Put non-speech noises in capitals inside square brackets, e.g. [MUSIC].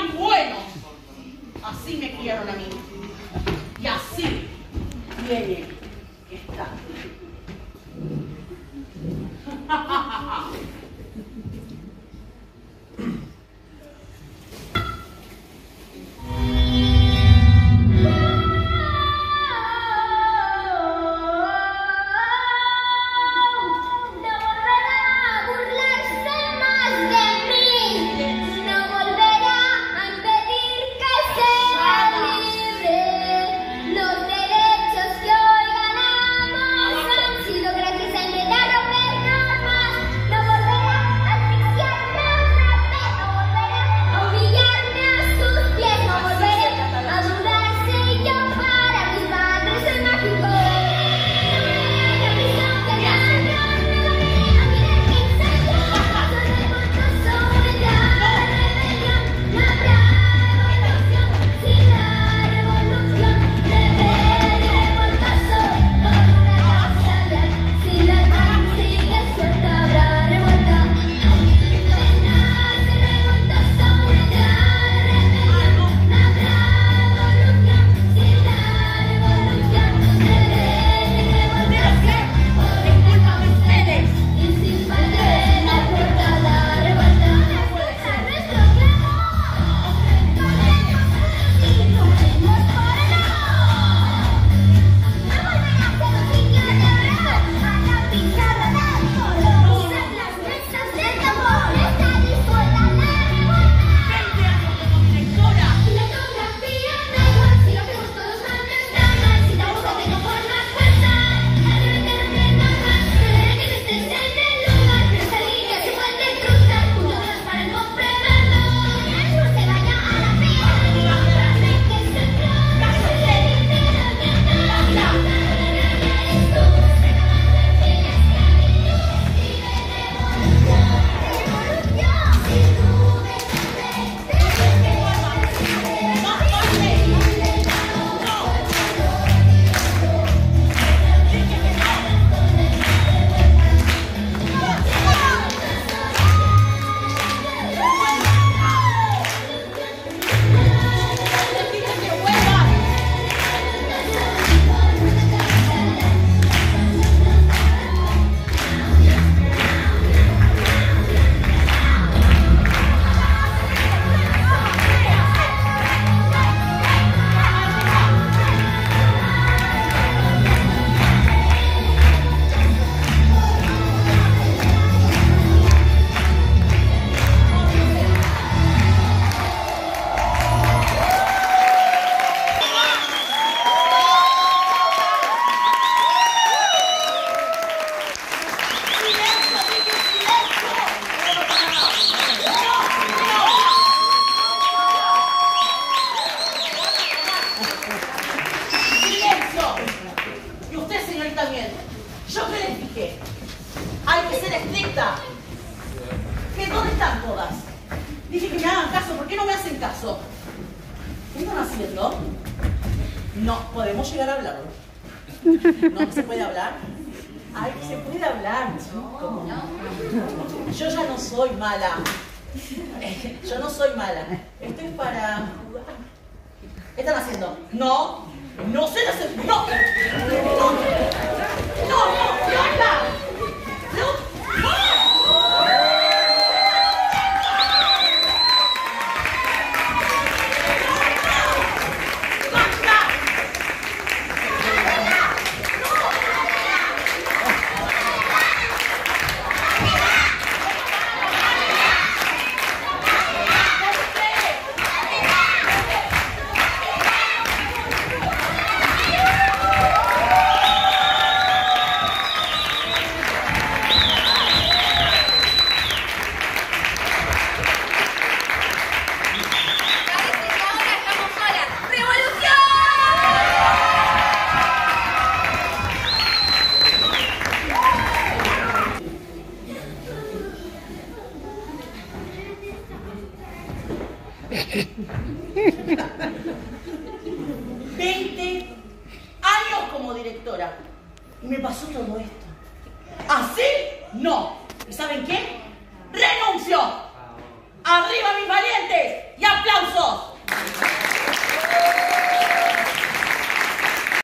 sean buenos. Así me criaron a mí. Y así tiene que. [LAUGHS] caso? ¿Qué están haciendo? No, podemos llegar a hablar. ¿No, se puede hablar? Se puede hablar. Yo ya no soy mala. Yo no soy mala. Esto es para... ¿Qué están haciendo? No, no se. No, no, no, no, 20 años como directora y me pasó todo esto. Así no. ¿Y saben qué? Renuncio. Arriba mis valientes y aplausos.